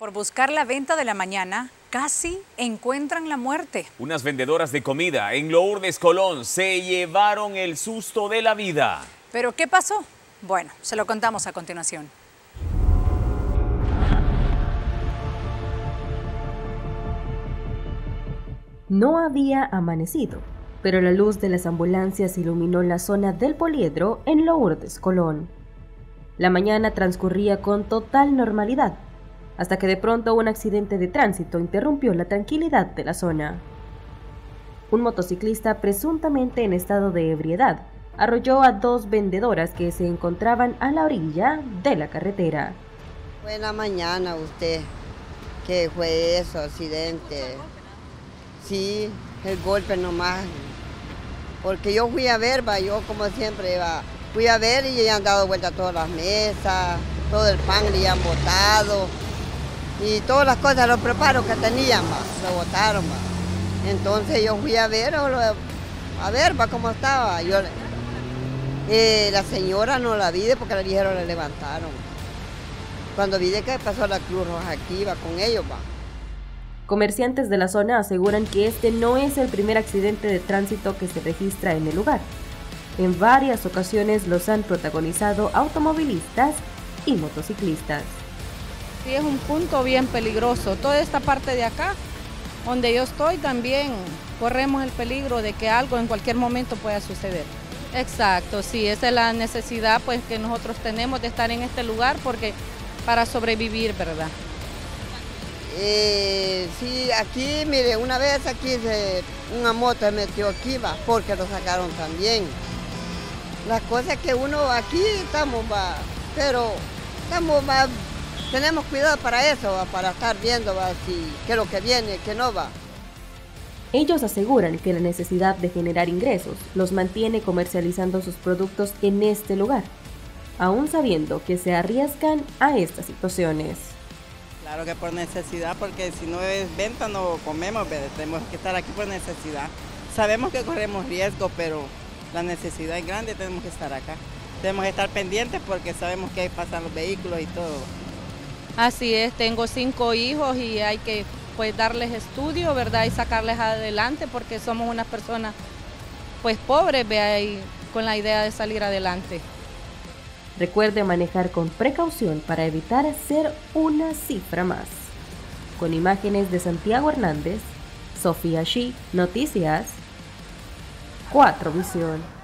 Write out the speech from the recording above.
Por buscar la venta de la mañana, casi encuentran la muerte. Unas vendedoras de comida en Lourdes, Colón, se llevaron el susto de la vida. ¿Pero qué pasó? Bueno, se lo contamos a continuación. No había amanecido, pero la luz de las ambulancias iluminó la zona del poliedro en Lourdes, Colón. La mañana transcurría con total normalidad, hasta que de pronto un accidente de tránsito interrumpió la tranquilidad de la zona. Un motociclista presuntamente en estado de ebriedad arrolló a dos vendedoras que se encontraban a la orilla de la carretera. Buena mañana usted, ¿qué fue eso, accidente? Sí, el golpe nomás. Porque yo fui a ver, va, yo como siempre va, fui a ver y ya han dado vuelta todas las mesas, todo el pan le han botado y todas las cosas, los preparos que tenían, lo botaron. Entonces yo fui a ver, a ver cómo estaba. Yo, eh, la señora no la vi porque le dijeron la levantaron. Cuando vi de que pasó la Cruz Roja aquí, va con ellos, va. Comerciantes de la zona aseguran que este no es el primer accidente de tránsito que se registra en el lugar. En varias ocasiones los han protagonizado automovilistas y motociclistas. Sí, es un punto bien peligroso. Toda esta parte de acá, donde yo estoy, también corremos el peligro de que algo en cualquier momento pueda suceder. Exacto, sí, esa es la necesidad pues que nosotros tenemos de estar en este lugar porque para sobrevivir, ¿verdad? Eh, sí, aquí, mire, una vez aquí se, una moto se metió aquí, va, porque lo sacaron también. La cosa es que uno aquí estamos, va, pero estamos, va, tenemos cuidado para eso, para estar viendo si, qué es lo que viene, qué no va. Ellos aseguran que la necesidad de generar ingresos los mantiene comercializando sus productos en este lugar, aún sabiendo que se arriesgan a estas situaciones. Claro que por necesidad, porque si no es venta no comemos, tenemos que estar aquí por necesidad. Sabemos que corremos riesgo, pero la necesidad es grande, tenemos que estar acá. Tenemos que estar pendientes porque sabemos que pasan los vehículos y todo. Así es, tengo cinco hijos y hay que pues darles estudio, ¿verdad? Y sacarles adelante porque somos unas personas pues pobres, vea, con la idea de salir adelante. Recuerde manejar con precaución para evitar ser una cifra más. Con imágenes de Santiago Hernández, Sofía Shi, Noticias, 4 Visión.